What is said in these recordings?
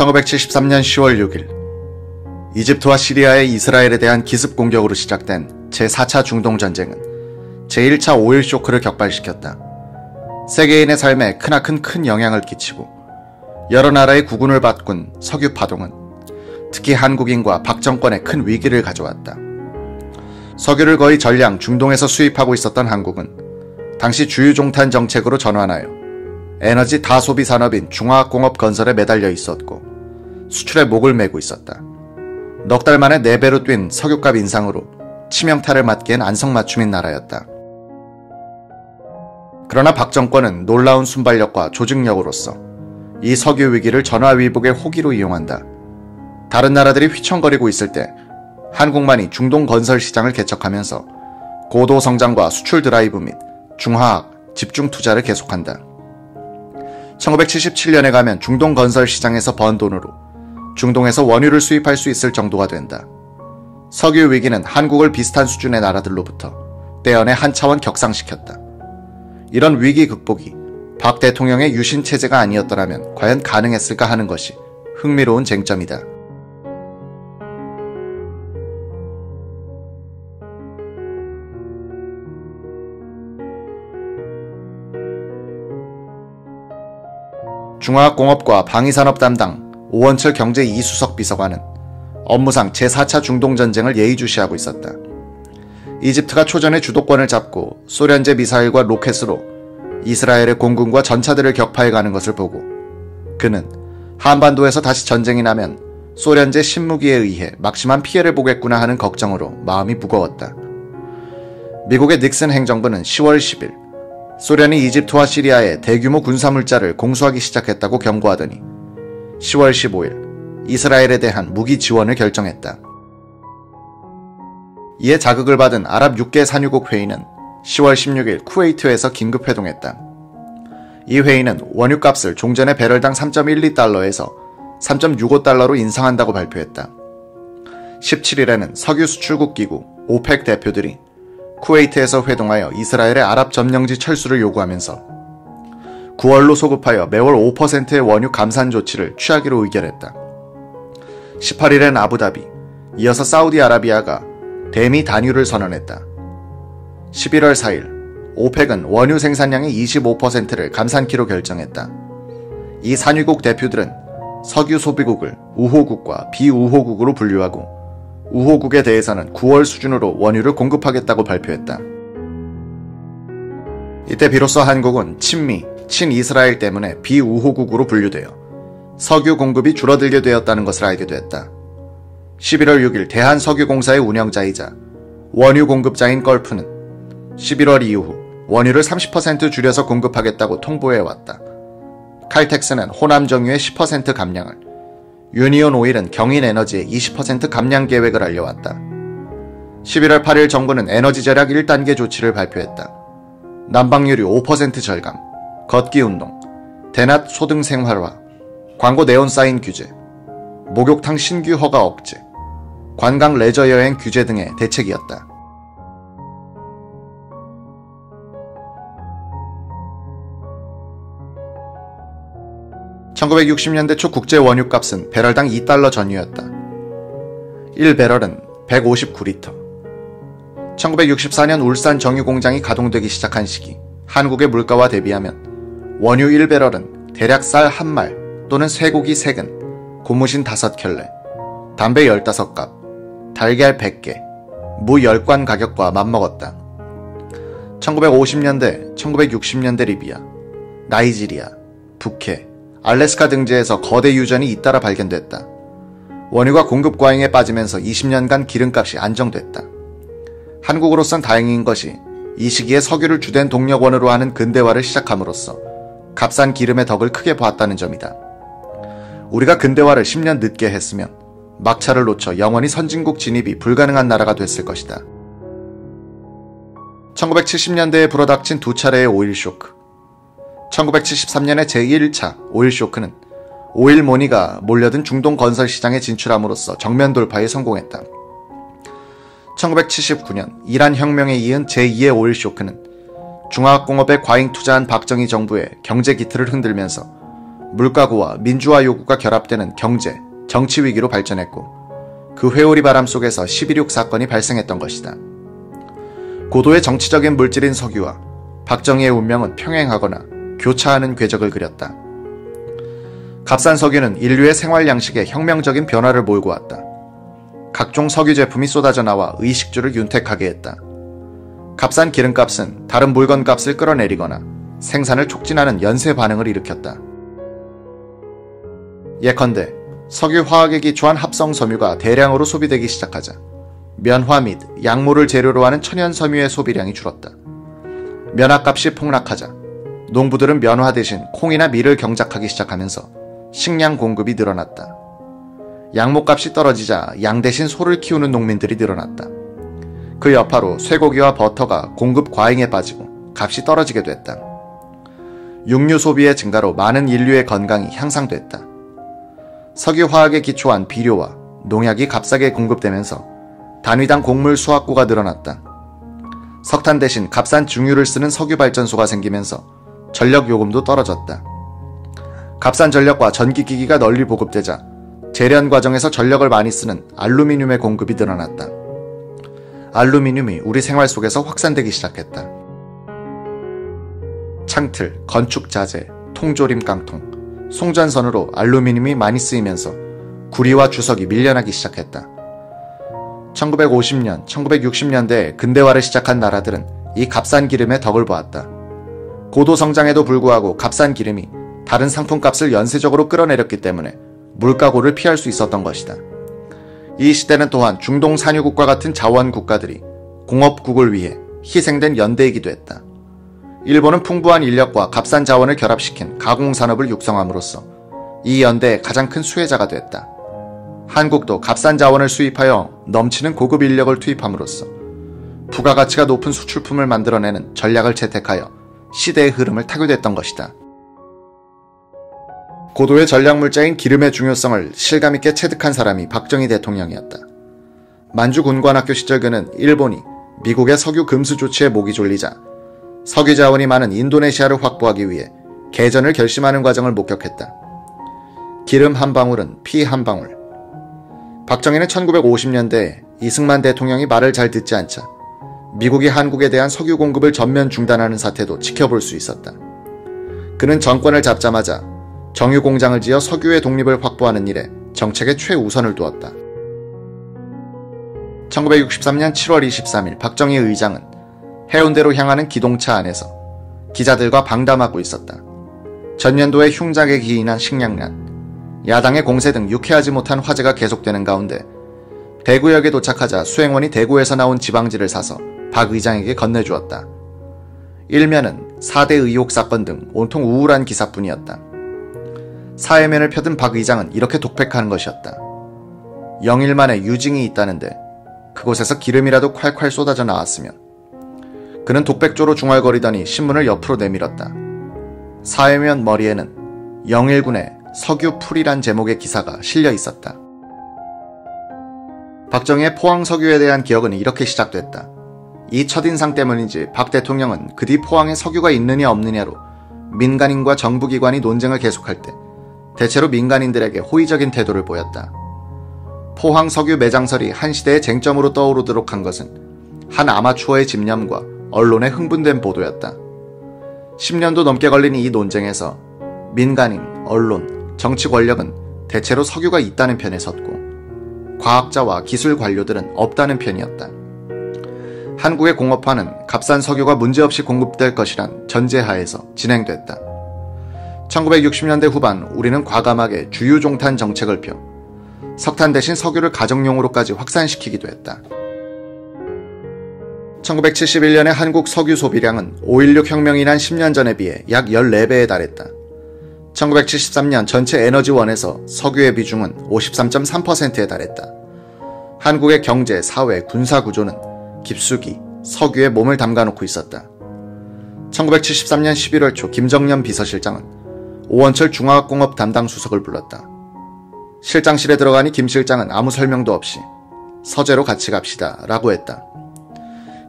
1973년 10월 6일 이집트와 시리아의 이스라엘에 대한 기습 공격으로 시작된 제4차 중동 전쟁은 제1차 오일 쇼크를 격발시켰다. 세계인의 삶에 크나큰 큰 영향을 끼치고 여러 나라의 구군을 바꾼 석유 파동은 특히 한국인과 박정권에 큰 위기를 가져왔다. 석유를 거의 전량 중동에서 수입하고 있었던 한국은 당시 주유종탄 정책으로 전환하여 에너지 다소비 산업인 중화학공업 건설에 매달려 있었고 수출에 목을 메고 있었다. 넉 달 만에 4배로 뛴 석유값 인상으로 치명타를 맞기엔 안성맞춤인 나라였다. 그러나 박 정권은 놀라운 순발력과 조직력으로서 이 석유 위기를 전화위복의 호기로 이용한다. 다른 나라들이 휘청거리고 있을 때 한국만이 중동 건설 시장을 개척하면서 고도 성장과 수출 드라이브 및 중화학, 집중 투자를 계속한다. 1977년에 가면 중동 건설 시장에서 번 돈으로 중동에서 원유를 수입할 수 있을 정도가 된다. 석유 위기는 한국을 비슷한 수준의 나라들로부터 떼어내 한 차원 격상시켰다. 이런 위기 극복이 박 대통령의 유신 체제가 아니었더라면 과연 가능했을까 하는 것이 흥미로운 쟁점이다. 중화공업과 방위산업 담당 오원철 경제 이수석 비서관은 업무상 제4차 중동전쟁을 예의주시하고 있었다. 이집트가 초전에 주도권을 잡고 소련제 미사일과 로켓으로 이스라엘의 공군과 전차들을 격파해 가는 것을 보고 그는 한반도에서 다시 전쟁이 나면 소련제 신무기에 의해 막심한 피해를 보겠구나 하는 걱정으로 마음이 무거웠다. 미국의 닉슨 행정부는 10월 10일 소련이 이집트와 시리아에 대규모 군사물자를 공수하기 시작했다고 경고하더니 10월 15일 이스라엘에 대한 무기 지원을 결정했다. 이에 자극을 받은 아랍 6개 산유국 회의는 10월 16일 쿠웨이트에서 긴급 회동했다. 이 회의는 원유값을 종전의 배럴당 3.12달러에서 3.65달러로 인상한다고 발표했다. 17일에는 석유 수출국 기구 오펙 대표들이 쿠웨이트에서 회동하여 이스라엘의 아랍 점령지 철수를 요구하면서 9월로 소급하여 매월 5%의 원유 감산 조치를 취하기로 의결했다. 18일엔 아부다비, 이어서 사우디아라비아가 대미 단유를 선언했다. 11월 4일 오펙은 원유 생산량의 25%를 감산키로 결정했다. 이 산유국 대표들은 석유 소비국을 우호국과 비우호국으로 분류하고 우호국에 대해서는 9월 수준으로 원유를 공급하겠다고 발표했다. 이때 비로소 한국은 친미, 친이스라엘 때문에 비우호국으로 분류되어 석유 공급이 줄어들게 되었다는 것을 알게 됐다. 11월 6일 대한석유공사의 운영자이자 원유 공급자인 걸프는 11월 이후 원유를 30% 줄여서 공급하겠다고 통보해왔다. 칼텍스는 호남 정유의 10% 감량을, 유니온 오일은 경인 에너지에 20% 감량 계획을 알려왔다. 11월 8일 정부는 에너지 절약 1단계 조치를 발표했다. 난방률이 5% 절감, 걷기 운동, 대낮 소등 생활화, 광고 네온 사인 규제, 목욕탕 신규 허가 억제, 관광 레저 여행 규제 등의 대책이었다. 1960년대 초 국제 원유값은 배럴당 2달러 전유였다. 1배럴은 159리터. 1964년 울산 정유공장이 가동되기 시작한 시기 한국의 물가와 대비하면 원유 1배럴은 대략 쌀 한 말 또는 쇠고기 3근, 고무신 5켤레, 담배 15갑, 달걀 100개, 무 10관 가격과 맞먹었다. 1950년대, 1960년대 리비아, 나이지리아, 북해, 알래스카 등지에서 거대 유전이 잇따라 발견됐다. 원유가 공급 과잉에 빠지면서 20년간 기름값이 안정됐다. 한국으로선 다행인 것이 이 시기에 석유를 주된 동력원으로 하는 근대화를 시작함으로써 값싼 기름의 덕을 크게 보았다는 점이다. 우리가 근대화를 10년 늦게 했으면 막차를 놓쳐 영원히 선진국 진입이 불가능한 나라가 됐을 것이다. 1970년대에 불어닥친 두 차례의 오일 쇼크. 1973년의 제1차 오일 쇼크는 오일 머니가 몰려든 중동 건설 시장에 진출함으로써 정면 돌파에 성공했다. 1979년 이란 혁명에 이은 제2의 오일 쇼크는 중화학공업에 과잉 투자한 박정희 정부의 경제 기틀을 흔들면서 물가고와 민주화 요구가 결합되는 경제, 정치 위기로 발전했고 그 회오리 바람 속에서 11.6 사건이 발생했던 것이다. 고도의 정치적인 물질인 석유와 박정희의 운명은 평행하거나 교차하는 궤적을 그렸다. 값싼 석유는 인류의 생활 양식에 혁명적인 변화를 몰고 왔다. 각종 석유 제품이 쏟아져 나와 의식주를 윤택하게 했다. 값싼 기름값은 다른 물건 값을 끌어내리거나 생산을 촉진하는 연쇄 반응을 일으켰다. 예컨대 석유 화학에 기초한 합성 섬유가 대량으로 소비되기 시작하자 면화 및 약물을 재료로 하는 천연 섬유의 소비량이 줄었다. 면화값이 폭락하자 농부들은 면화 대신 콩이나 밀을 경작하기 시작하면서 식량 공급이 늘어났다. 양목값이 떨어지자 양 대신 소를 키우는 농민들이 늘어났다. 그 여파로 쇠고기와 버터가 공급 과잉에 빠지고 값이 떨어지게 됐다. 육류 소비의 증가로 많은 인류의 건강이 향상됐다. 석유화학에 기초한 비료와 농약이 값싸게 공급되면서 단위당 곡물 수확구가 늘어났다. 석탄 대신 값싼 중유를 쓰는 석유 발전소가 생기면서 전력 요금도 떨어졌다. 값싼 전력과 전기기기가 널리 보급되자 재련 과정에서 전력을 많이 쓰는 알루미늄의 공급이 늘어났다. 알루미늄이 우리 생활 속에서 확산되기 시작했다. 창틀, 건축 자재, 통조림 깡통, 송전선으로 알루미늄이 많이 쓰이면서 구리와 주석이 밀려나기 시작했다. 1950년, 1960년대에 근대화를 시작한 나라들은 이 값싼 기름의 덕을 보았다. 고도 성장에도 불구하고 값싼 기름이 다른 상품값을 연쇄적으로 끌어내렸기 때문에 물가고를 피할 수 있었던 것이다. 이 시대는 또한 중동 산유국과 같은 자원 국가들이 공업국을 위해 희생된 연대이기도 했다. 일본은 풍부한 인력과 값싼 자원을 결합시킨 가공산업을 육성함으로써 이 연대의 가장 큰 수혜자가 됐다. 한국도 값싼 자원을 수입하여 넘치는 고급 인력을 투입함으로써 부가가치가 높은 수출품을 만들어내는 전략을 채택하여 시대의 흐름을 타교됐던 것이다. 고도의 전략물자인 기름의 중요성을 실감있게 체득한 사람이 박정희 대통령이었다. 만주 군관학교 시절 그는 일본이 미국의 석유 금수 조치에 목이 졸리자 석유 자원이 많은 인도네시아를 확보하기 위해 개전을 결심하는 과정을 목격했다. 기름 한 방울은 피 한 방울. 박정희는 1950년대에 이승만 대통령이 말을 잘 듣지 않자 미국이 한국에 대한 석유 공급을 전면 중단하는 사태도 지켜볼 수 있었다. 그는 정권을 잡자마자 정유 공장을 지어 석유의 독립을 확보하는 일에 정책의 최우선을 두었다. 1963년 7월 23일 박정희 의장은 해운대로 향하는 기동차 안에서 기자들과 방담하고 있었다. 전년도에 흉작에 기인한 식량난, 야당의 공세 등 유쾌하지 못한 화제가 계속되는 가운데 대구역에 도착하자 수행원이 대구에서 나온 지방지를 사서 박 의장에게 건네주었다. 일면은 4대 의혹 사건 등 온통 우울한 기사뿐이었다. 사회면을 펴든 박 의장은 이렇게 독백하는 것이었다. 영일 만에 유징이 있다는데 그곳에서 기름이라도 콸콸 쏟아져 나왔으면 그는 독백조로 중얼거리더니 신문을 옆으로 내밀었다. 사회면 머리에는 영일군의 석유풀이란 제목의 기사가 실려 있었다. 박정희의 포항 석유에 대한 기억은 이렇게 시작됐다. 이 첫인상 때문인지 박 대통령은 그 뒤 포항에 석유가 있느냐 없느냐로 민간인과 정부기관이 논쟁을 계속할 때 대체로 민간인들에게 호의적인 태도를 보였다. 포항 석유 매장설이 한 시대의 쟁점으로 떠오르도록 한 것은 한 아마추어의 집념과 언론의 흥분된 보도였다. 10년도 넘게 걸린 이 논쟁에서 민간인, 언론, 정치 권력은 대체로 석유가 있다는 편에 섰고 과학자와 기술 관료들은 없다는 편이었다. 한국의 공업화는 값싼 석유가 문제없이 공급될 것이란 전제하에서 진행됐다. 1960년대 후반 우리는 과감하게 주유종탄 정책을 펴 석탄 대신 석유를 가정용으로까지 확산시키기도 했다. 1971년의 한국 석유 소비량은 5.16 혁명이 난 10년 전에 비해 약 14배에 달했다. 1973년 전체 에너지원에서 석유의 비중은 53.3%에 달했다. 한국의 경제, 사회, 군사 구조는 깊숙이 석유에 몸을 담가놓고 있었다. 1973년 11월 초 김정년 비서실장은 오원철 중화학공업 담당 수석을 불렀다. 실장실에 들어가니 김 실장은 아무 설명도 없이 서재로 같이 갑시다 라고 했다.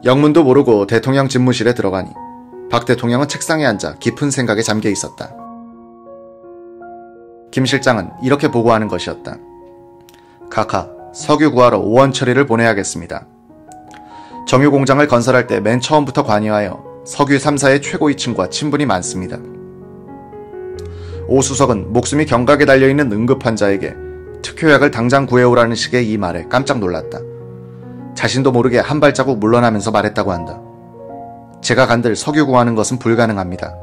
영문도 모르고 대통령 집무실에 들어가니 박 대통령은 책상에 앉아 깊은 생각에 잠겨 있었다. 김 실장은 이렇게 보고하는 것이었다. 카카, 석유 구하러 오원철이를 보내야겠습니다. 정유 공장을 건설할 때 맨 처음부터 관여하여 석유 3사의 최고위층과 친분이 많습니다. 오 수석은 목숨이 경각에 달려있는 응급 환자에게 특효약을 당장 구해오라는 식의 이 말에 깜짝 놀랐다. 자신도 모르게 한 발자국 물러나면서 말했다고 한다. 제가 간들 석유 구하는 것은 불가능합니다.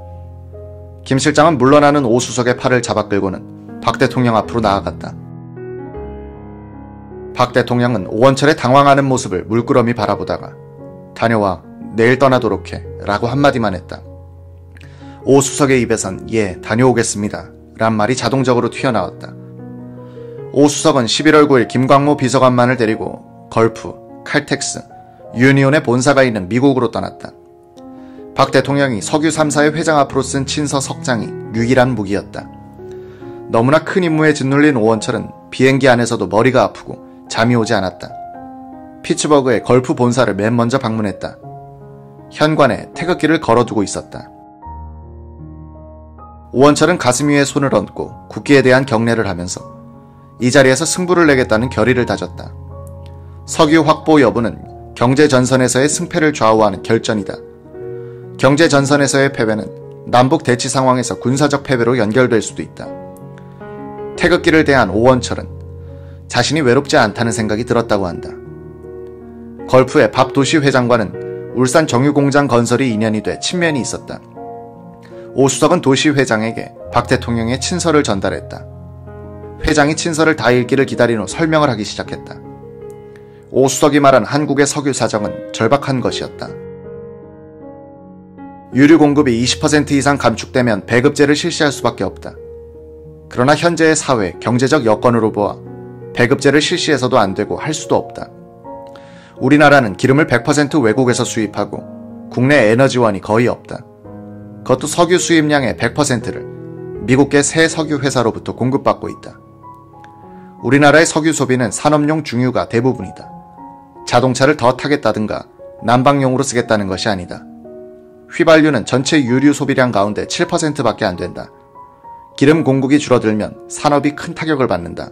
김 실장은 물러나는 오 수석의 팔을 잡아 끌고는 박 대통령 앞으로 나아갔다. 박 대통령은 오원철의 당황하는 모습을 물끄러미 바라보다가 다녀와 내일 떠나도록 해 라고 한마디만 했다. 오 수석의 입에선 예 다녀오겠습니다 란 말이 자동적으로 튀어나왔다. 오 수석은 11월 9일 김광모 비서관만을 데리고 걸프, 칼텍스, 유니온의 본사가 있는 미국으로 떠났다. 박 대통령이 석유 3사의 회장 앞으로 쓴 친서 석장이 유일한 무기였다. 너무나 큰 임무에 짓눌린 오원철은 비행기 안에서도 머리가 아프고 잠이 오지 않았다. 피츠버그의 걸프 본사를 맨 먼저 방문했다. 현관에 태극기를 걸어두고 있었다. 오원철은 가슴 위에 손을 얹고 국기에 대한 경례를 하면서 이 자리에서 승부를 내겠다는 결의를 다졌다. 석유 확보 여부는 경제 전선에서의 승패를 좌우하는 결전이다. 경제 전선에서의 패배는 남북 대치 상황에서 군사적 패배로 연결될 수도 있다. 태극기를 대한 오원철은 자신이 외롭지 않다는 생각이 들었다고 한다. 걸프의 밥 도시 회장과는 울산 정유공장 건설이 인연이 돼 친면이 있었다. 오수석은 도시 회장에게 박 대통령의 친서를 전달했다. 회장이 친서를 다 읽기를 기다린 후 설명을 하기 시작했다. 오수석이 말한 한국의 석유 사정은 절박한 것이었다. 유류 공급이 20% 이상 감축되면 배급제를 실시할 수밖에 없다. 그러나 현재의 사회, 경제적 여건으로 보아 배급제를 실시해서도 안 되고 할 수도 없다. 우리나라는 기름을 100% 외국에서 수입하고 국내 에너지원이 거의 없다. 그것도 석유 수입량의 100%를 미국계 새 석유 회사로부터 공급받고 있다. 우리나라의 석유 소비는 산업용 중유가 대부분이다. 자동차를 더 타겠다든가 난방용으로 쓰겠다는 것이 아니다. 휘발유는 전체 유류 소비량 가운데 7%밖에 안 된다. 기름 공급이 줄어들면 산업이 큰 타격을 받는다.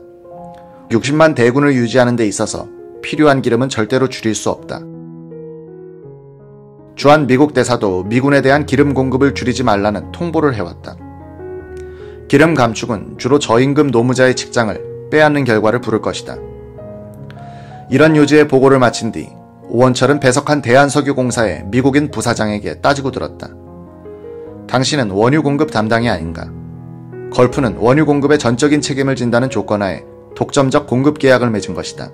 60만 대군을 유지하는 데 있어서 필요한 기름은 절대로 줄일 수 없다. 주한 미국 대사도 미군에 대한 기름 공급을 줄이지 말라는 통보를 해왔다. 기름 감축은 주로 저임금 노무자의 직장을 빼앗는 결과를 부를 것이다. 이런 요지의 보고를 마친 뒤 오원철은 배석한 대한석유공사의 미국인 부사장에게 따지고 들었다. 당신은 원유 공급 담당이 아닌가? 걸프는 원유 공급의 전적인 책임을 진다는 조건하에 독점적 공급 계약을 맺은 것이다.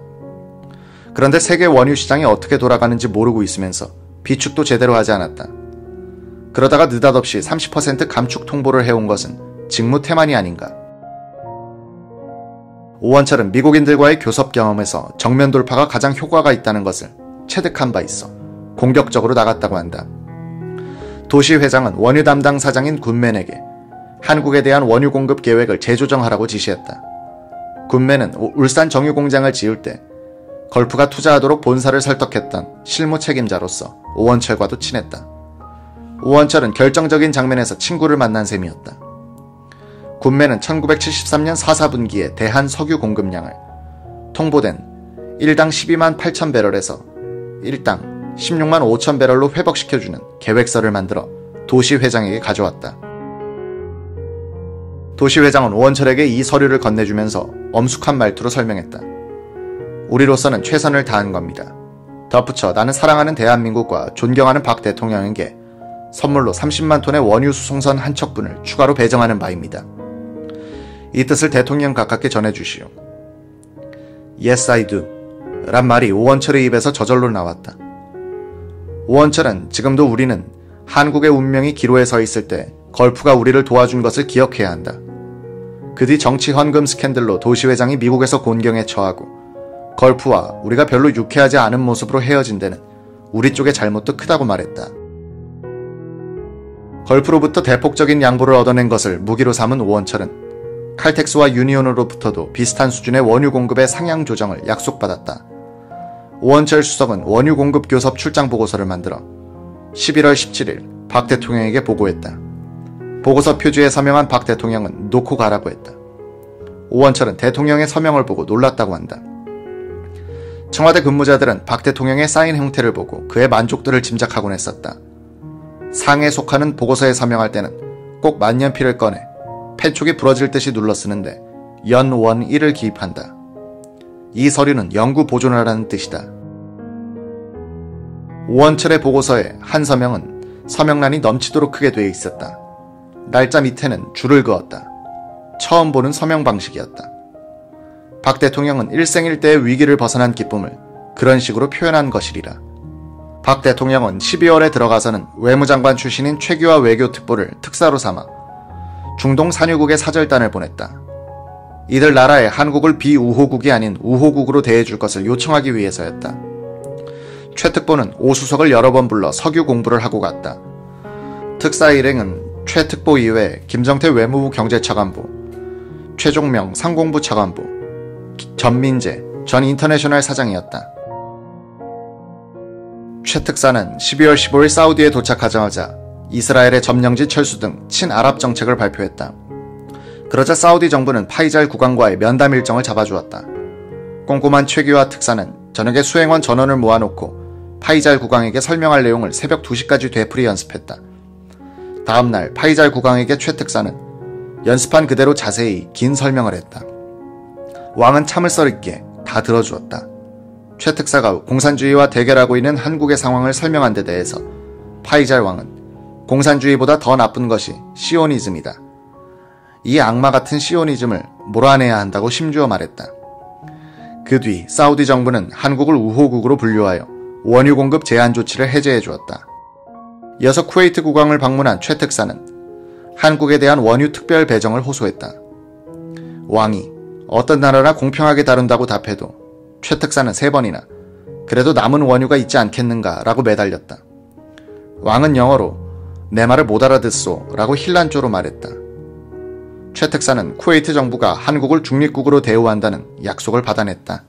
그런데 세계 원유 시장이 어떻게 돌아가는지 모르고 있으면서 비축도 제대로 하지 않았다. 그러다가 느닷없이 30% 감축 통보를 해온 것은 직무 태만이 아닌가. 오원철은 미국인들과의 교섭 경험에서 정면 돌파가 가장 효과가 있다는 것을 체득한 바 있어 공격적으로 나갔다고 한다. 도시 회장은 원유 담당 사장인 군맨에게 한국에 대한 원유 공급 계획을 재조정하라고 지시했다. 군맨은 울산 정유 공장을 지을 때 걸프가 투자하도록 본사를 설득했던 실무 책임자로서 오원철과도 친했다. 오원철은 결정적인 장면에서 친구를 만난 셈이었다. 군매는 1973년 4 4분기에 대한 석유 공급량을 통보된 1당 12만 8천 배럴에서 1당 16만 5천 배럴로 회복시켜주는 계획서를 만들어 도시 회장에게 가져왔다. 도시 회장은 오원철에게 이 서류를 건네주면서 엄숙한 말투로 설명했다. 우리로서는 최선을 다한 겁니다. 덧붙여 나는 사랑하는 대한민국과 존경하는 박 대통령에게 선물로 30만 톤의 원유 수송선 한 척분을 추가로 배정하는 바입니다. 이 뜻을 대통령 각하께 전해주시오. Yes, I do. 란 말이 오원철의 입에서 저절로 나왔다. 오원철은 지금도 우리는 한국의 운명이 기로에 서 있을 때 걸프가 우리를 도와준 것을 기억해야 한다. 그 뒤 정치 헌금 스캔들로 도시 회장이 미국에서 곤경에 처하고 걸프와 우리가 별로 유쾌하지 않은 모습으로 헤어진 데는 우리 쪽의 잘못도 크다고 말했다. 걸프로부터 대폭적인 양보를 얻어낸 것을 무기로 삼은 오원철은 칼텍스와 유니온으로부터도 비슷한 수준의 원유 공급의 상향 조정을 약속받았다. 오원철 수석은 원유 공급 교섭 출장 보고서를 만들어 11월 17일 박 대통령에게 보고했다. 보고서 표지에 서명한 박 대통령은 놓고 가라고 했다. 오원철은 대통령의 서명을 보고 놀랐다고 한다. 청와대 근무자들은 박 대통령의 사인 형태를 보고 그의 만족도를 짐작하곤 했었다. 상에 속하는 보고서에 서명할 때는 꼭 만년필을 꺼내 펜촉이 부러질 듯이 눌러 쓰는데 연원일을 기입한다. 이 서류는 영구 보존하라는 뜻이다. 오원철의 보고서에 한 서명은 서명란이 넘치도록 크게 되어 있었다. 날짜 밑에는 줄을 그었다. 처음 보는 서명 방식이었다. 박 대통령은 일생일대의 위기를 벗어난 기쁨을 그런 식으로 표현한 것이리라. 박 대통령은 12월에 들어가서는 외무장관 출신인 최규화 외교특보를 특사로 삼아 중동 산유국의 사절단을 보냈다. 이들 나라에 한국을 비우호국이 아닌 우호국으로 대해줄 것을 요청하기 위해서였다. 최 특보는 오수석을 여러 번 불러 석유 공부를 하고 갔다. 특사 일행은 최 특보 이외에 김정태 외무부 경제차관부, 최종명 상공부 차관부, 전민재 전 인터내셔널 사장이었다. 최 특사는 12월 15일 사우디에 도착하자마자 이스라엘의 점령지 철수 등 친아랍 정책을 발표했다. 그러자 사우디 정부는 파이잘 국왕과의 면담 일정을 잡아주었다. 꼼꼼한 최규하 특사는 저녁에 수행원 전원을 모아놓고 파이잘 국왕에게 설명할 내용을 새벽 2시까지 되풀이 연습했다. 다음날 파이잘 국왕에게 최 특사는 연습한 그대로 자세히 긴 설명을 했다. 왕은 참을 썰있게 다 들어주었다. 최 특사가 공산주의와 대결하고 있는 한국의 상황을 설명한 데 대해서 파이잘 왕은 공산주의보다 더 나쁜 것이 시오니즘이다. 이 악마 같은 시오니즘을 몰아내야 한다고 심주어 말했다. 그 뒤 사우디 정부는 한국을 우호국으로 분류하여 원유 공급 제한 조치를 해제해 주었다. 이어서 쿠웨이트 국왕을 방문한 최 특사는 한국에 대한 원유 특별 배정을 호소했다. 왕이 어떤 나라나 공평하게 다룬다고 답해도 최 특사는 세 번이나 그래도 남은 원유가 있지 않겠는가 라고 매달렸다. 왕은 영어로 내 말을 못 알아듣소 라고 힐란조로 말했다. 최 특사는 쿠웨이트 정부가 한국을 중립국으로 대우한다는 약속을 받아냈다.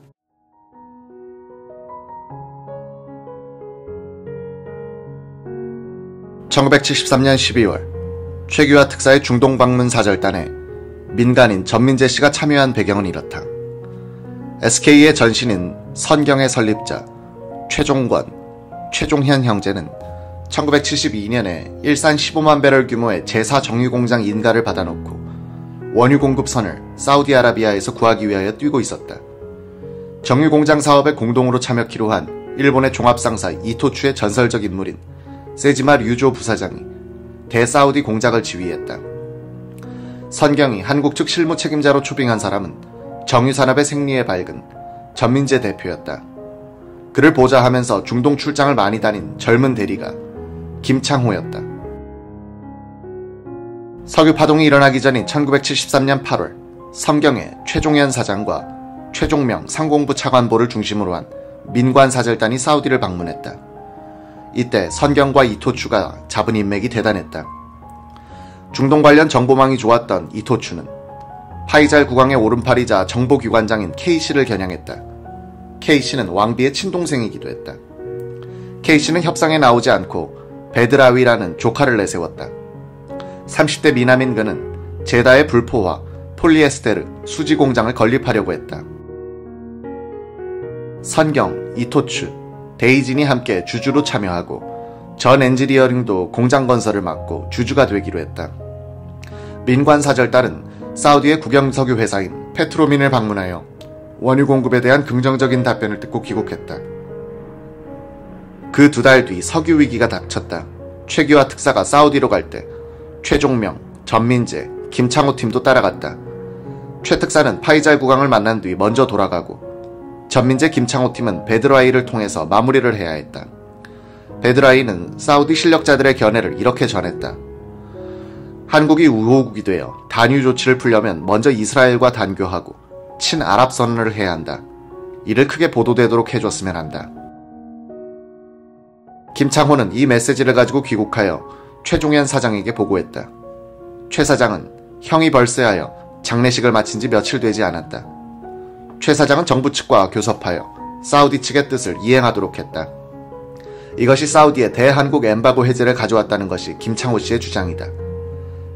(1973년 12월) 최규하 특사의 중동 방문 사절단에 민간인 전민재 씨가 참여한 배경은 이렇다. SK의 전신인 선경의 설립자 최종권, 최종현 형제는 1972년에 일산 15만 배럴 규모의 제사 정유공장 인가를 받아놓고 원유 공급선을 사우디아라비아에서 구하기 위하여 뛰고 있었다. 정유공장 사업에 공동으로 참여키로 한 일본의 종합상사 이토추의 전설적 인물인 세지마 류조 부사장이 대사우디 공작을 지휘했다. 선경이 한국 측 실무 책임자로 초빙한 사람은 정유산업의 생리에 밝은 전민재 대표였다. 그를 보자 하면서 중동 출장을 많이 다닌 젊은 대리가 김창호였다. 석유 파동이 일어나기 전인 1973년 8월 성경의 최종현 사장과 최종명 상공부 차관보를 중심으로 한 민관 사절단이 사우디를 방문했다. 이때 선경과 이토추가 잡은 인맥이 대단했다. 중동 관련 정보망이 좋았던 이토추는 파이잘 국왕의 오른팔이자 정보기관장인 K씨를 겨냥했다. K씨는 왕비의 친동생이기도 했다. K씨는 협상에 나오지 않고 베드라위라는 조카를 내세웠다. 30대 미남인 그는 제다의 불포와 폴리에스테르, 수지 공장을 건립하려고 했다. 선경, 이토추, 데이진이 함께 주주로 참여하고 전 엔지니어링도 공장 건설을 맡고 주주가 되기로 했다. 민관 사절단은 사우디의 국영석유 회사인 페트로민을 방문하여 원유 공급에 대한 긍정적인 답변을 듣고 귀국했다. 그 두 달 뒤 석유 위기가 닥쳤다. 최규화 특사가 사우디로 갈 때 최종명, 전민재, 김창호 팀도 따라갔다. 최 특사는 파이잘 국왕을 만난 뒤 먼저 돌아가고 전민재 김창호 팀은 베드라이를 통해서 마무리를 해야 했다. 베드라이는 사우디 실력자들의 견해를 이렇게 전했다. 한국이 우호국이 되어 단유 조치를 풀려면 먼저 이스라엘과 단교하고 친아랍 선언을 해야 한다. 이를 크게 보도되도록 해줬으면 한다. 김창호는 이 메시지를 가지고 귀국하여 최종현 사장에게 보고했다. 최 사장은 형이 벌새하여 장례식을 마친 지 며칠 되지 않았다. 최 사장은 정부 측과 교섭하여 사우디 측의 뜻을 이행하도록 했다. 이것이 사우디의 대한국 엠바고 해제를 가져왔다는 것이 김창호 씨의 주장이다.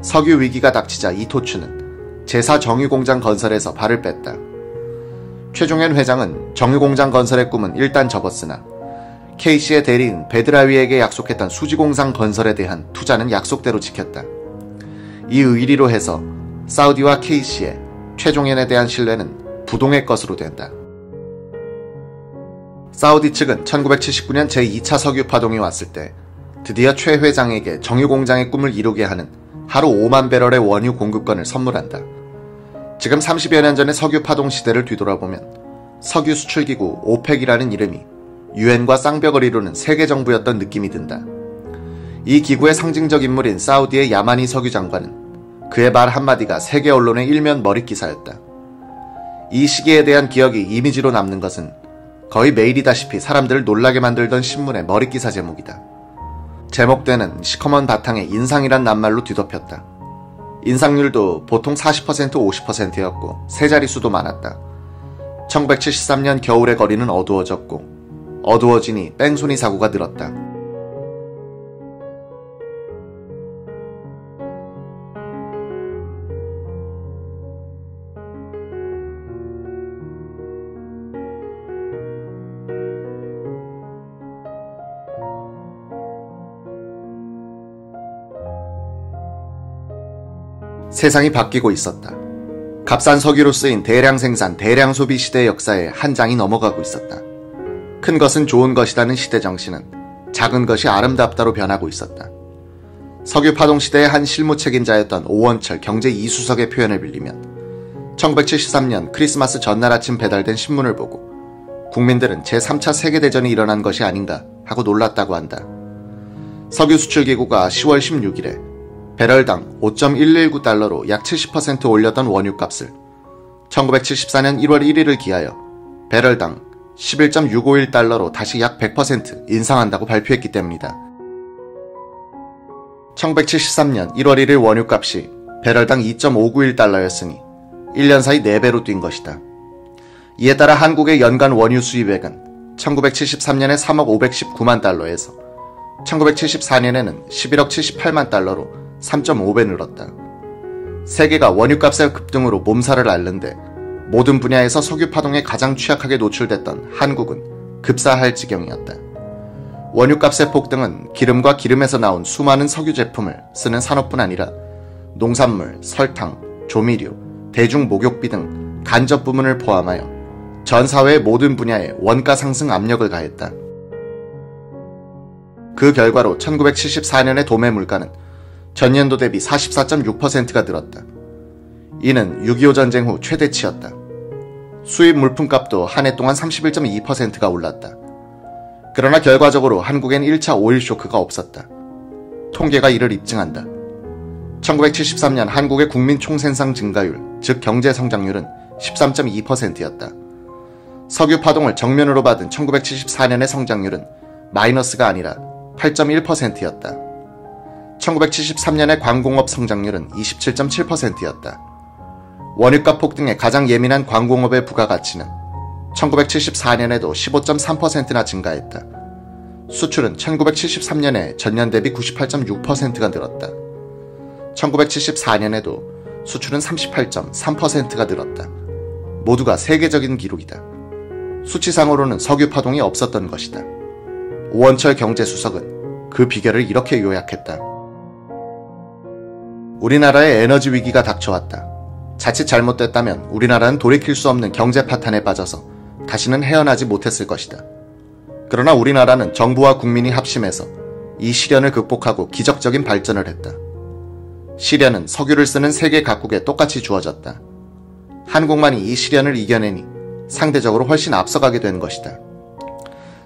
석유 위기가 닥치자 이토추는 제4 정유공장 건설에서 발을 뺐다. 최종현 회장은 정유공장 건설의 꿈은 일단 접었으나 K씨의 대리인 베드라위에게 약속했던 수지공장 건설에 대한 투자는 약속대로 지켰다. 이 의리로 해서 사우디와 K씨의 최종현에 대한 신뢰는 부동의 것으로 된다. 사우디 측은 1979년 제2차 석유 파동이 왔을 때 드디어 최 회장에게 정유공장의 꿈을 이루게 하는 하루 5만 배럴의 원유 공급권을 선물한다. 지금 30여 년 전의 석유 파동 시대를 뒤돌아보면 석유 수출기구 오펙이라는 이름이 유엔과 쌍벽을 이루는 세계 정부였던 느낌이 든다. 이 기구의 상징적 인물인 사우디의 야마니 석유 장관은 그의 말 한마디가 세계 언론의 일면 머릿 기사였다. 이 시기에 대한 기억이 이미지로 남는 것은 거의 매일이다시피 사람들을 놀라게 만들던 신문의 머릿 기사 제목이다. 제목되는 시커먼 바탕에 인상이란 낱말로 뒤덮였다. 인상률도 보통 40% 50%였고 세 자릿수도 많았다. 1973년 겨울의 거리는 어두워졌고 어두워지니 뺑소니 사고가 늘었다. 세상이 바뀌고 있었다. 값싼 석유로 쓰인 대량 생산, 대량 소비 시대 역사에 한 장이 넘어가고 있었다. 큰 것은 좋은 것이라는 시대 정신은 작은 것이 아름답다로 변하고 있었다. 석유 파동 시대의 한 실무 책임자였던 오원철 경제 이수석의 표현을 빌리면 1973년 크리스마스 전날 아침 배달된 신문을 보고 국민들은 제3차 세계대전이 일어난 것이 아닌가 하고 놀랐다고 한다. 석유 수출기구가 10월 16일에 배럴당 5.119달러로 약 70% 올렸던 원유값을 1974년 1월 1일을 기하여 배럴당 11.651달러로 다시 약 100% 인상한다고 발표했기 때문이다. 1973년 1월 1일 원유값이 배럴당 2.591달러였으니 1년 사이 4배로 뛴 것이다. 이에 따라 한국의 연간 원유 수입액은 1973년에 3억 519만 달러에서 1974년에는 11억 78만 달러로 3.5배 늘었다. 세계가 원유값의 급등으로 몸살을 앓는데 모든 분야에서 석유 파동에 가장 취약하게 노출됐던 한국은 급사할 지경이었다. 원유값의 폭등은 기름과 기름에서 나온 수많은 석유 제품을 쓰는 산업뿐 아니라 농산물, 설탕, 조미료, 대중 목욕비 등 간접 부문을 포함하여 전 사회의 모든 분야에 원가 상승 압력을 가했다. 그 결과로 1974년의 도매 물가는 전년도 대비 44.6%가 늘었다. 이는 6.25 전쟁 후 최대치였다. 수입 물품값도 한 해 동안 31.2%가 올랐다. 그러나 결과적으로 한국엔 1차 오일 쇼크가 없었다. 통계가 이를 입증한다. 1973년 한국의 국민 총생산 증가율, 즉 경제 성장률은 13.2%였다. 석유 파동을 정면으로 받은 1974년의 성장률은 마이너스가 아니라 8.1%였다. 1973년의 광공업 성장률은 27.7%였다. 원유값 폭등에 가장 예민한 광공업의 부가가치는 1974년에도 15.3%나 증가했다. 수출은 1973년에 전년 대비 98.6%가 늘었다. 1974년에도 수출은 38.3%가 늘었다. 모두가 세계적인 기록이다. 수치상으로는 석유 파동이 없었던 것이다. 오원철 경제수석은 그 비결을 이렇게 요약했다. 우리나라에 에너지 위기가 닥쳐왔다. 자칫 잘못됐다면 우리나라는 돌이킬 수 없는 경제 파탄에 빠져서 다시는 헤어나지 못했을 것이다. 그러나 우리나라는 정부와 국민이 합심해서 이 시련을 극복하고 기적적인 발전을 했다. 시련은 석유를 쓰는 세계 각국에 똑같이 주어졌다. 한국만이 이 시련을 이겨내니 상대적으로 훨씬 앞서가게 된 것이다.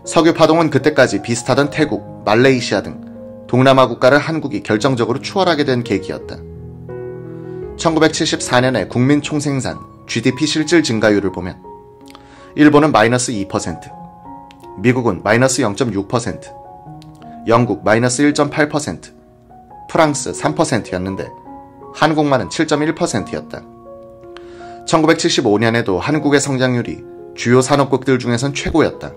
석유 파동은 그때까지 비슷하던 태국, 말레이시아 등 동남아 국가를 한국이 결정적으로 추월하게 된 계기였다. 1974년에 국민 총생산 GDP 실질 증가율을 보면 일본은 마이너스 2%, 미국은 마이너스 0.6%, 영국 마이너스 1.8%, 프랑스 3%였는데 한국만은 7.1%였다. 1975년에도 한국의 성장률이 주요 산업국들 중에선 최고였다.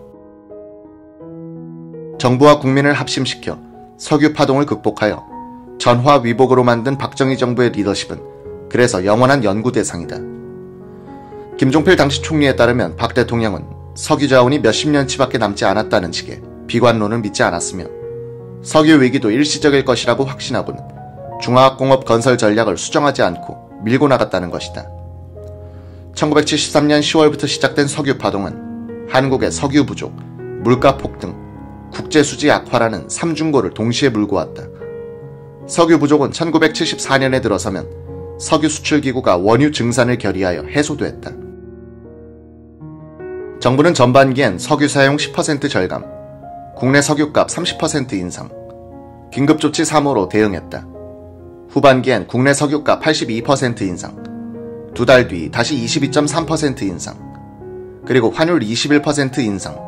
정부와 국민을 합심시켜 석유 파동을 극복하여 전화 위복으로 만든 박정희 정부의 리더십은 그래서 영원한 연구 대상이다. 김종필 당시 총리에 따르면 박 대통령은 석유 자원이 몇십 년치밖에 남지 않았다는 식의 비관론을 믿지 않았으며 석유 위기도 일시적일 것이라고 확신하고는 중화학공업 건설 전략을 수정하지 않고 밀고 나갔다는 것이다. 1973년 10월부터 시작된 석유 파동은 한국의 석유 부족, 물가 폭등, 국제수지 악화라는 3중고를 동시에 물고 왔다. 석유 부족은 1974년에 들어서면 석유 수출기구가 원유 증산을 결의하여 해소됐다. 정부는 전반기엔 석유 사용 10% 절감, 국내 석유값 30% 인상, 긴급조치 3호로 대응했다. 후반기엔 국내 석유가 82% 인상, 두 달 뒤 다시 22.3% 인상, 그리고 환율 21% 인상,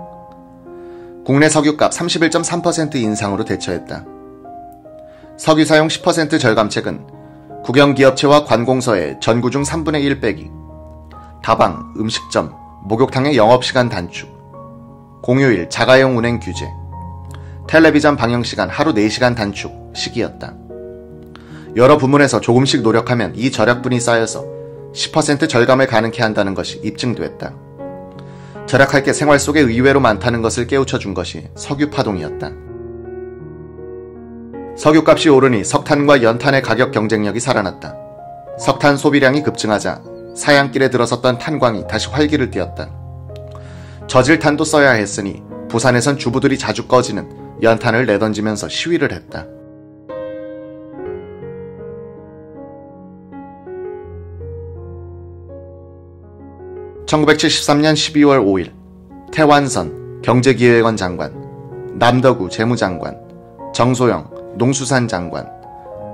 국내 석유값 31.3% 인상으로 대처했다. 석유 사용 10% 절감책은 국영기업체와 관공서의 전구 중 3분의 1 빼기, 다방, 음식점, 목욕탕의 영업시간 단축, 공휴일 자가용 운행 규제, 텔레비전 방영시간 하루 4시간 단축 시기였다. 여러 부문에서 조금씩 노력하면 이 절약분이 쌓여서 10% 절감을 가능케 한다는 것이 입증됐다. 절약할 게 생활 속에 의외로 많다는 것을 깨우쳐 준 것이 석유 파동이었다. 석유값이 오르니 석탄과 연탄의 가격 경쟁력이 살아났다. 석탄 소비량이 급증하자 사양길에 들어섰던 탄광이 다시 활기를 띠었다. 저질탄도 써야 했으니 부산에선 주부들이 자주 꺼지는 연탄을 내던지면서 시위를 했다. 1973년 12월 5일 태완선 경제기획원 장관, 남덕우 재무장관, 정소영 농수산 장관,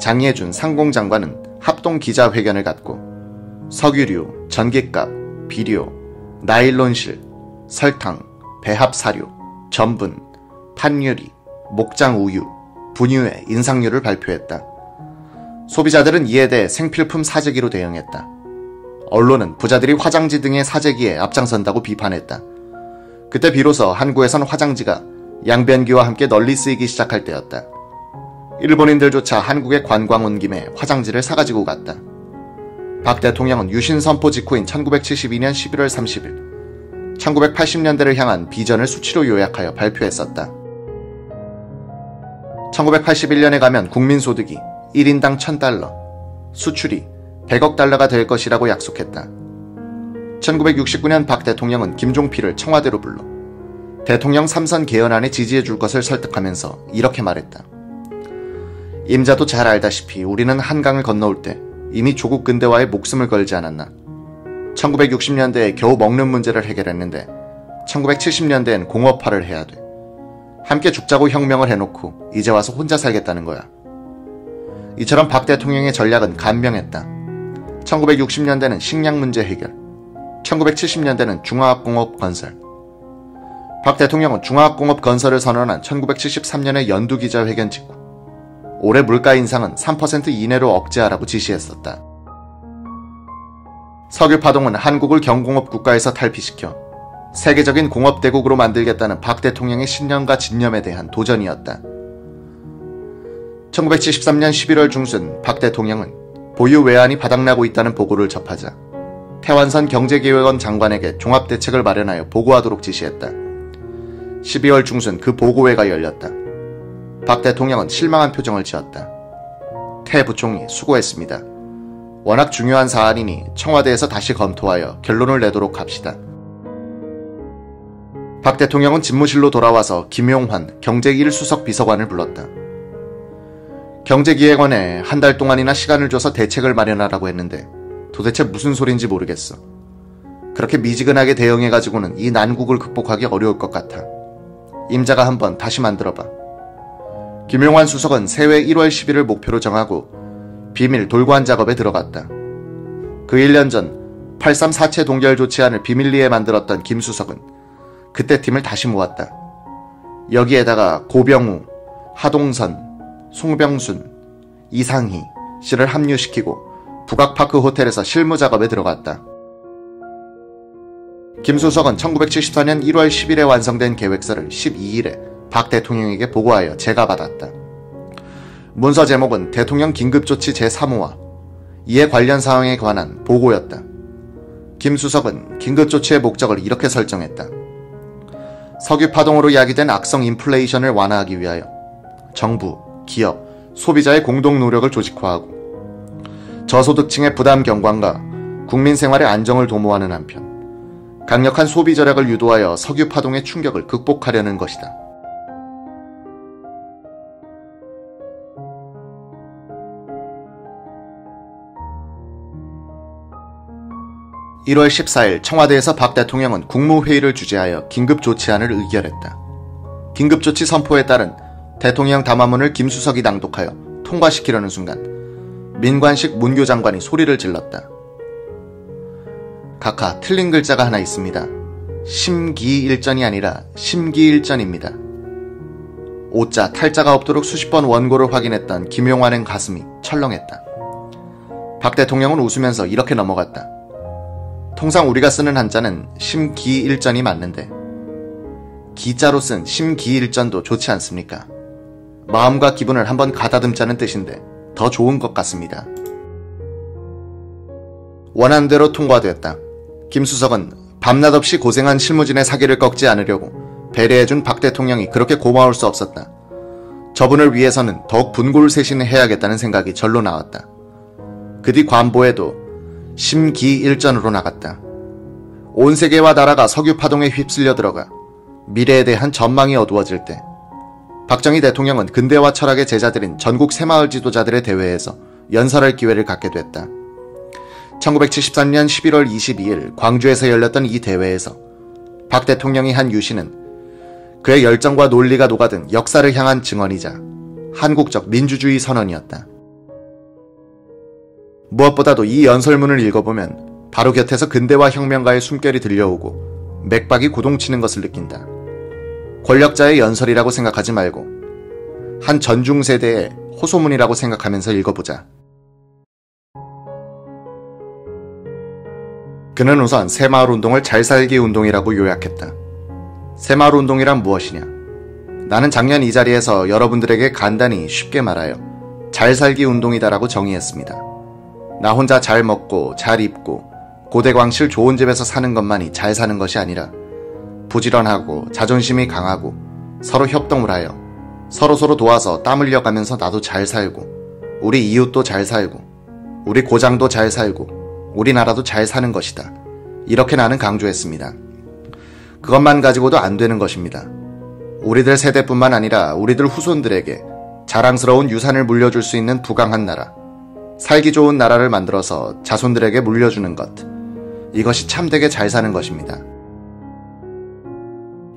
장예준 상공장관은 합동 기자회견을 갖고 석유류, 전기값, 비료, 나일론실, 설탕, 배합사료, 전분, 판유리, 목장 우유, 분유의 인상률을 발표했다. 소비자들은 이에 대해 생필품 사재기로 대응했다. 언론은 부자들이 화장지 등의 사재기에 앞장선다고 비판했다. 그때 비로소 한국에선 화장지가 양변기와 함께 널리 쓰이기 시작할 때였다. 일본인들조차 한국에 관광 온 김에 화장지를 사가지고 갔다. 박 대통령은 유신 선포 직후인 1972년 11월 30일 1980년대를 향한 비전을 수치로 요약하여 발표했었다. 1981년에 가면 국민소득이 1인당 1000달러, 수출이 100억 달러가 될 것이라고 약속했다. 1969년 박 대통령은 김종필을 청와대로 불러 대통령 3선 개헌안에 지지해 줄 것을 설득하면서 이렇게 말했다. 임자도 잘 알다시피 우리는 한강을 건너올 때 이미 조국 근대와의 목숨을 걸지 않았나. 1960년대에 겨우 먹는 문제를 해결했는데 1970년대엔 공업화를 해야 돼. 함께 죽자고 혁명을 해놓고 이제 와서 혼자 살겠다는 거야. 이처럼 박 대통령의 전략은 간명했다. 1960년대는 식량 문제 해결, 1970년대는 중화학공업 건설. 박 대통령은 중화학공업 건설을 선언한 1973년의 연두기자회견 직후 올해 물가 인상은 3% 이내로 억제하라고 지시했었다. 석유 파동은 한국을 경공업 국가에서 탈피시켜 세계적인 공업대국으로 만들겠다는 박 대통령의 신념과 진념에 대한 도전이었다. 1973년 11월 중순 박 대통령은 보유 외환이 바닥나고 있다는 보고를 접하자 태완선 경제기획원 장관에게 종합대책을 마련하여 보고하도록 지시했다. 12월 중순 그 보고회가 열렸다. 박 대통령은 실망한 표정을 지었다. 태 부총리 수고했습니다. 워낙 중요한 사안이니 청와대에서 다시 검토하여 결론을 내도록 합시다. 박 대통령은 집무실로 돌아와서 김용환 경제1 수석 비서관을 불렀다. 경제기획원에 한 달 동안이나 시간을 줘서 대책을 마련하라고 했는데 도대체 무슨 소린지 모르겠어. 그렇게 미지근하게 대응해가지고는 이 난국을 극복하기 어려울 것 같아. 임자가 한번 다시 만들어봐. 김용환 수석은 새해 1월 10일을 목표로 정하고 비밀 돌관 작업에 들어갔다. 그 1년 전 834채 동결 조치안을 비밀리에 만들었던 김 수석은 그때 팀을 다시 모았다. 여기에다가 고병우, 하동선, 송병순, 이상희 씨를 합류시키고 북악파크 호텔에서 실무 작업에 들어갔다. 김수석은 1974년 1월 10일에 완성된 계획서를 12일에 박 대통령에게 보고하여 제가 받았다. 문서 제목은 대통령 긴급조치 제3호와 이에 관련 사항에 관한 보고였다. 김 수석은 긴급 조치의 목적을 이렇게 설정했다. 석유 파동으로 야기된 악성 인플레이션을 완화하기 위하여 정부, 기업, 소비자의 공동 노력을 조직화하고 저소득층의 부담 경감과 국민 생활의 안정을 도모하는 한편 강력한 소비 절약을 유도하여 석유 파동의 충격을 극복하려는 것이다. 1월 14일 청와대에서 박 대통령은 국무회의를 주재하여 긴급 조치안을 의결했다. 긴급 조치 선포에 따른 대통령 담화문을 김수석이 낭독하여 통과시키려는 순간 민관식 문교 장관이 소리를 질렀다. 각하 틀린 글자가 하나 있습니다. 심기일전이 아니라 심기일전입니다. 오자 탈자가 없도록 수십 번 원고를 확인했던 김용환의 가슴이 철렁했다. 박 대통령은 웃으면서 이렇게 넘어갔다. 통상 우리가 쓰는 한자는 심기일전이 맞는데 기자로 쓴 심기일전도 좋지 않습니까? 마음과 기분을 한번 가다듬자는 뜻인데 더 좋은 것 같습니다. 원한 대로 통과되었다. 김수석은 밤낮 없이 고생한 실무진의 사기를 꺾지 않으려고 배려해준 박 대통령이 그렇게 고마울 수 없었다. 저분을 위해서는 더욱 분골쇄신을 해야겠다는 생각이 절로 나왔다. 그 뒤 관보에도 심기일전으로 나갔다. 온 세계와 나라가 석유 파동에 휩쓸려 들어가 미래에 대한 전망이 어두워질 때 박정희 대통령은 근대화 철학의 제자들인 전국 새마을 지도자들의 대회에서 연설할 기회를 갖게 됐다. 1973년 11월 22일 광주에서 열렸던 이 대회에서 박 대통령이 한 유시는 그의 열정과 논리가 녹아든 역사를 향한 증언이자 한국적 민주주의 선언이었다. 무엇보다도 이 연설문을 읽어보면 바로 곁에서 근대화 혁명가의 숨결이 들려오고 맥박이 고동치는 것을 느낀다. 권력자의 연설이라고 생각하지 말고 한 전중세대의 호소문이라고 생각하면서 읽어보자. 그는 우선 새마을 운동을 잘 살기 운동이라고 요약했다. 새마을 운동이란 무엇이냐? 나는 작년 이 자리에서 여러분들에게 간단히 쉽게 말하여 잘 살기 운동이다라고 정의했습니다. 나 혼자 잘 먹고 잘 입고 고대광실 좋은 집에서 사는 것만이 잘 사는 것이 아니라 부지런하고 자존심이 강하고 서로 협동을 하여 서로 서로 도와서 땀 흘려가면서 나도 잘 살고 우리 이웃도 잘 살고 우리 고장도 잘 살고 우리나라도 잘 사는 것이다. 이렇게 나는 강조했습니다. 그것만 가지고도 안 되는 것입니다. 우리들 세대뿐만 아니라 우리들 후손들에게 자랑스러운 유산을 물려줄 수 있는 부강한 나라, 살기 좋은 나라를 만들어서 자손들에게 물려주는 것. 이것이 참되게 잘 사는 것입니다.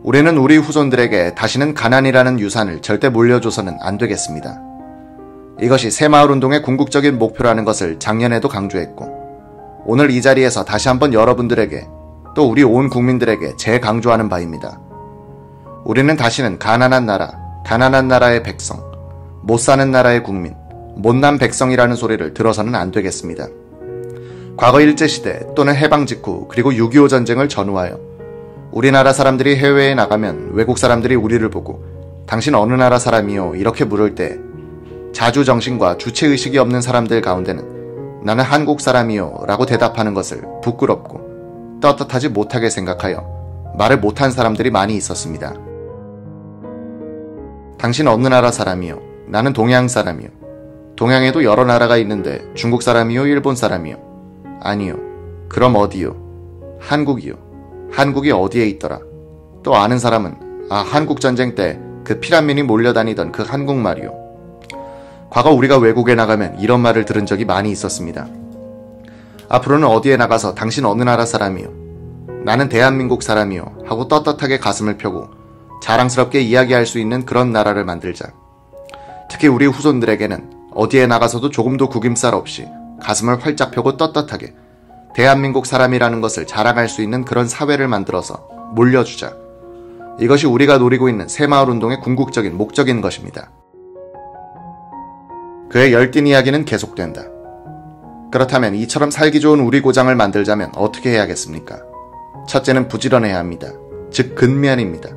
우리는 우리 후손들에게 다시는 가난이라는 유산을 절대 물려줘서는 안 되겠습니다. 이것이 새마을운동의 궁극적인 목표라는 것을 작년에도 강조했고, 오늘 이 자리에서 다시 한번 여러분들에게 또 우리 온 국민들에게 재강조하는 바입니다. 우리는 다시는 가난한 나라, 가난한 나라의 백성, 못 사는 나라의 국민, 못난 백성이라는 소리를 들어서는 안 되겠습니다. 과거 일제시대 또는 해방 직후 그리고 6.25 전쟁을 전후하여 우리나라 사람들이 해외에 나가면 외국 사람들이 우리를 보고 당신 어느 나라 사람이요? 이렇게 물을 때 자주 정신과 주체의식이 없는 사람들 가운데는 나는 한국 사람이요 라고 대답하는 것을 부끄럽고 떳떳하지 못하게 생각하여 말을 못한 사람들이 많이 있었습니다. 당신 어느 나라 사람이요? 나는 동양 사람이요. 동양에도 여러 나라가 있는데 중국 사람이요? 일본 사람이요? 아니요. 그럼 어디요? 한국이요. 한국이 어디에 있더라. 또 아는 사람은 아 한국 전쟁 때 그 피란민이 몰려다니던 그 한국말이요. 과거 우리가 외국에 나가면 이런 말을 들은 적이 많이 있었습니다. 앞으로는 어디에 나가서 당신 어느 나라 사람이요. 나는 대한민국 사람이요. 하고 떳떳하게 가슴을 펴고 자랑스럽게 이야기할 수 있는 그런 나라를 만들자. 특히 우리 후손들에게는 어디에 나가서도 조금도 구김살 없이 가슴을 활짝 펴고 떳떳하게 대한민국 사람이라는 것을 자랑할 수 있는 그런 사회를 만들어서 물려주자. 이것이 우리가 노리고 있는 새마을 운동의 궁극적인 목적인 것입니다. 그의 열띤 이야기는 계속된다. 그렇다면 이처럼 살기 좋은 우리 고장을 만들자면 어떻게 해야겠습니까? 첫째는 부지런해야 합니다. 즉 근면입니다.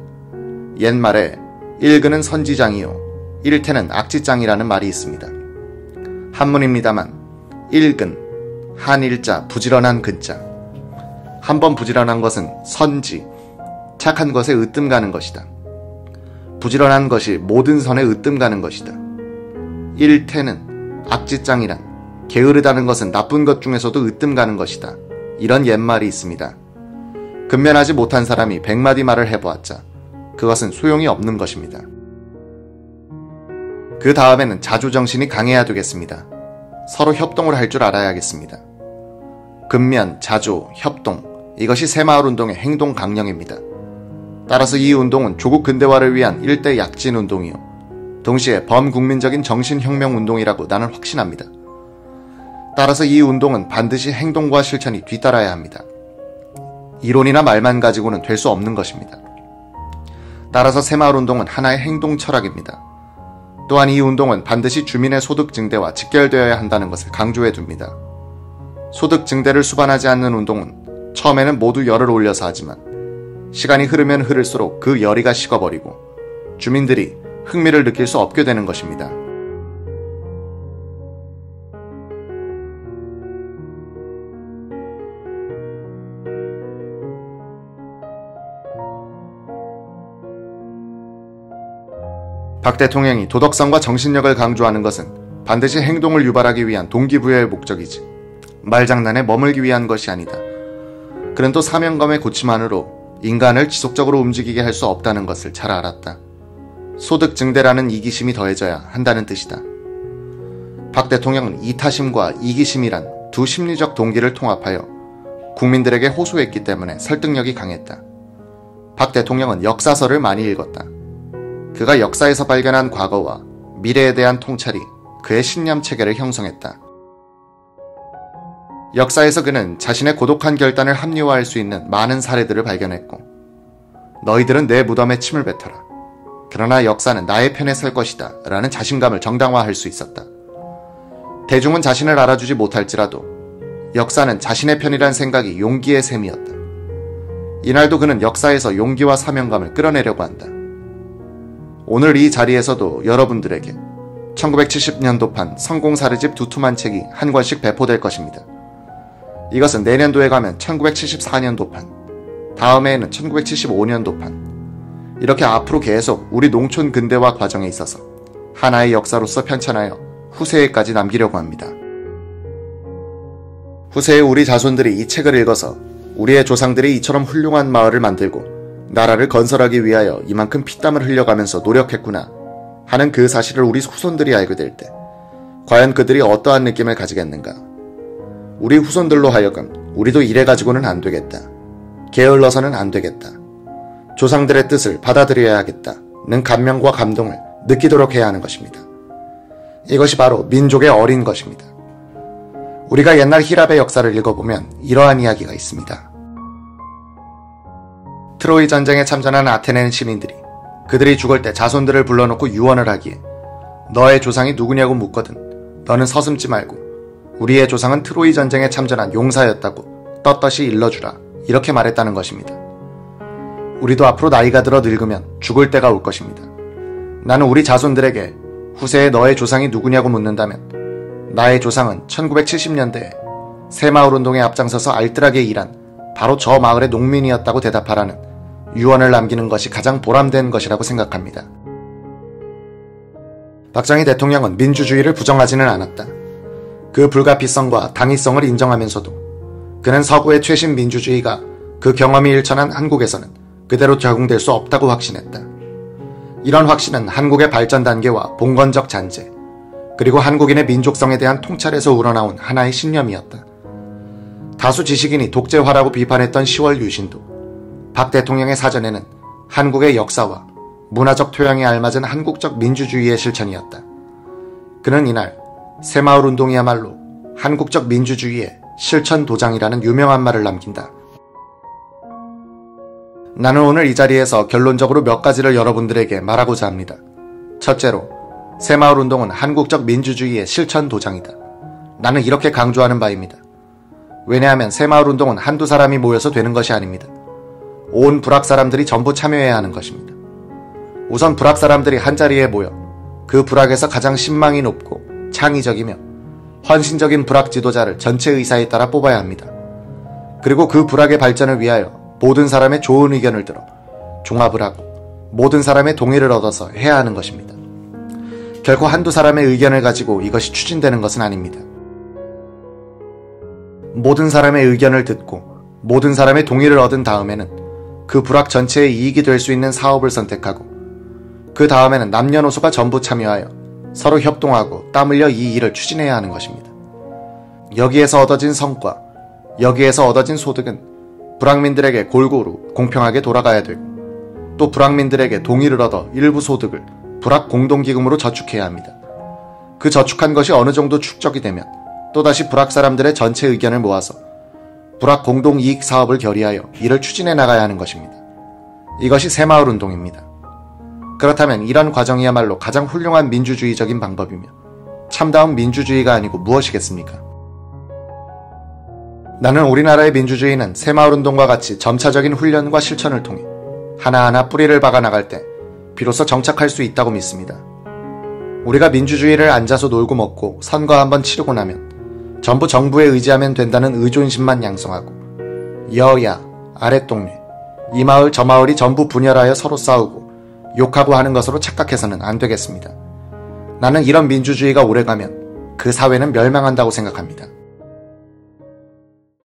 옛말에 일근은 선지장이요 일태는 악지장이라는 말이 있습니다. 한문입니다만 일근, 한일자, 부지런한 근자. 한 번 부지런한 것은 선지, 착한 것에 으뜸 가는 것이다. 부지런한 것이 모든 선에 으뜸 가는 것이다. 일태는 악지장이란 게으르다는 것은 나쁜 것 중에서도 으뜸 가는 것이다. 이런 옛말이 있습니다. 근면하지 못한 사람이 백마디 말을 해보았자 그것은 소용이 없는 것입니다. 그 다음에는 자주정신이 강해야 되겠습니다. 서로 협동을 할 줄 알아야겠습니다. 근면, 자조, 협동, 이것이 새마을운동의 행동 강령입니다. 따라서 이 운동은 조국 근대화를 위한 일대 약진 운동이요. 동시에 범국민적인 정신혁명 운동이라고 나는 확신합니다. 따라서 이 운동은 반드시 행동과 실천이 뒤따라야 합니다. 이론이나 말만 가지고는 될 수 없는 것입니다. 따라서 새마을 운동은 하나의 행동 철학입니다. 또한 이 운동은 반드시 주민의 소득 증대와 직결되어야 한다는 것을 강조해 둡니다. 소득 증대를 수반하지 않는 운동은 처음에는 모두 열을 올려서 하지만 시간이 흐르면 흐를수록 그 열의가 식어버리고 주민들이 흥미를 느낄 수 없게 되는 것입니다. 박 대통령이 도덕성과 정신력을 강조하는 것은 반드시 행동을 유발하기 위한 동기부여의 목적이지 말장난에 머물기 위한 것이 아니다. 그는 또 사명감의 고침만으로 인간을 지속적으로 움직이게 할 수 없다는 것을 잘 알았다. 소득 증대라는 이기심이 더해져야 한다는 뜻이다. 박 대통령은 이타심과 이기심이란 두 심리적 동기를 통합하여 국민들에게 호소했기 때문에 설득력이 강했다. 박 대통령은 역사서를 많이 읽었다. 그가 역사에서 발견한 과거와 미래에 대한 통찰이 그의 신념 체계를 형성했다. 역사에서 그는 자신의 고독한 결단을 합리화할 수 있는 많은 사례들을 발견했고, 너희들은 내 무덤에 침을 뱉어라. 그러나 역사는 나의 편에 설 것이다. 라는 자신감을 정당화할 수 있었다. 대중은 자신을 알아주지 못할지라도 역사는 자신의 편이란 생각이 용기의 셈이었다. 이날도 그는 역사에서 용기와 사명감을 끌어내려고 한다. 오늘 이 자리에서도 여러분들에게 1970년도판 성공사례집 두툼한 책이 한 권씩 배포될 것입니다. 이것은 내년도에 가면 1974년도판, 다음해에는 1975년도판, 이렇게 앞으로 계속 우리 농촌 근대화 과정에 있어서 하나의 역사로서 편찬하여 후세에까지 남기려고 합니다. 후세의 우리 자손들이 이 책을 읽어서 우리의 조상들이 이처럼 훌륭한 마을을 만들고 나라를 건설하기 위하여 이만큼 피땀을 흘려가면서 노력했구나 하는 그 사실을 우리 후손들이 알게 될 때 과연 그들이 어떠한 느낌을 가지겠는가? 우리 후손들로 하여금 우리도 이래 가지고는 안 되겠다. 게을러서는 안 되겠다. 조상들의 뜻을 받아들여야겠다. 는 감명과 감동을 느끼도록 해야 하는 것입니다. 이것이 바로 민족의 어린 것입니다. 우리가 옛날 히랍의 역사를 읽어보면 이러한 이야기가 있습니다. 트로이 전쟁에 참전한 아테네 시민들이 그들이 죽을 때 자손들을 불러놓고 유언을 하기에 너의 조상이 누구냐고 묻거든 너는 서슴지 말고 우리의 조상은 트로이 전쟁에 참전한 용사였다고 떳떳이 일러주라. 이렇게 말했다는 것입니다. 우리도 앞으로 나이가 들어 늙으면 죽을 때가 올 것입니다. 나는 우리 자손들에게 후세에 너의 조상이 누구냐고 묻는다면 나의 조상은 1970년대에 새마을 운동에 앞장서서 알뜰하게 일한 바로 저 마을의 농민이었다고 대답하라는 유언을 남기는 것이 가장 보람된 것이라고 생각합니다. 박정희 대통령은 민주주의를 부정하지는 않았다. 그 불가피성과 당위성을 인정하면서도 그는 서구의 최신 민주주의가 그 경험이 일천한 한국에서는 그대로 적용될 수 없다고 확신했다. 이런 확신은 한국의 발전 단계와 봉건적 잔재, 그리고 한국인의 민족성에 대한 통찰에서 우러나온 하나의 신념이었다. 다수 지식인이 독재화라고 비판했던 10월 유신도 박 대통령의 사전에는 한국의 역사와 문화적 토양에 알맞은 한국적 민주주의의 실천이었다. 그는 이날 새마을 운동이야말로 한국적 민주주의의 실천 도장이라는 유명한 말을 남긴다. 나는 오늘 이 자리에서 결론적으로 몇 가지를 여러분들에게 말하고자 합니다. 첫째로, 새마을 운동은 한국적 민주주의의 실천 도장이다. 나는 이렇게 강조하는 바입니다. 왜냐하면 새마을 운동은 한두 사람이 모여서 되는 것이 아닙니다. 온 불악 사람들이 전부 참여해야 하는 것입니다. 우선 불악 사람들이 한자리에 모여 그 불악에서 가장 신망이 높고 창의적이며 헌신적인 불악 지도자를 전체 의사에 따라 뽑아야 합니다. 그리고 그 불악의 발전을 위하여 모든 사람의 좋은 의견을 들어 종합을 하고 모든 사람의 동의를 얻어서 해야 하는 것입니다. 결코 한두 사람의 의견을 가지고 이것이 추진되는 것은 아닙니다. 모든 사람의 의견을 듣고 모든 사람의 동의를 얻은 다음에는 그 불악 전체의 이익이 될 수 있는 사업을 선택하고 그 다음에는 남녀노소가 전부 참여하여 서로 협동하고 땀 흘려 이 일을 추진해야 하는 것입니다. 여기에서 얻어진 성과, 여기에서 얻어진 소득은 불황민들에게 골고루 공평하게 돌아가야 되고 또 불황민들에게 동의를 얻어 일부 소득을 불황 공동기금으로 저축해야 합니다. 그 저축한 것이 어느 정도 축적이 되면 또다시 불황 사람들의 전체 의견을 모아서 불황 공동이익 사업을 결의하여 이를 추진해 나가야 하는 것입니다. 이것이 새마을 운동입니다. 그렇다면 이런 과정이야말로 가장 훌륭한 민주주의적인 방법이며 참다운 민주주의가 아니고 무엇이겠습니까? 나는 우리나라의 민주주의는 새마을운동과 같이 점차적인 훈련과 실천을 통해 하나하나 뿌리를 박아 나갈 때 비로소 정착할 수 있다고 믿습니다. 우리가 민주주의를 앉아서 놀고 먹고 선거 한번 치르고 나면 전부 정부에 의지하면 된다는 의존심만 양성하고 여야, 아랫동네, 이 마을 저 마을이 전부 분열하여 서로 싸우고 욕하고 하는 것으로 착각해서는 안 되겠습니다. 나는 이런 민주주의가 오래가면 그 사회는 멸망한다고 생각합니다.